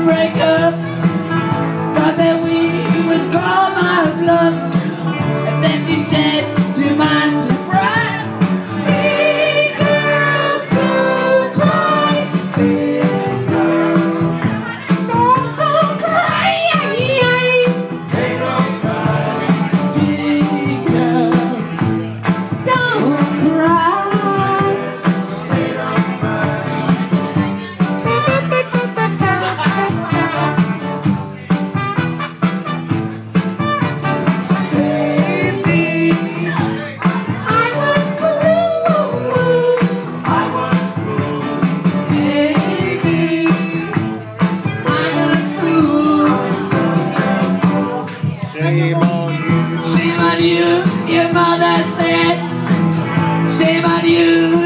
break up Thought that we would call my bluff shame on you. Shame on you, your mother said. Shame on you.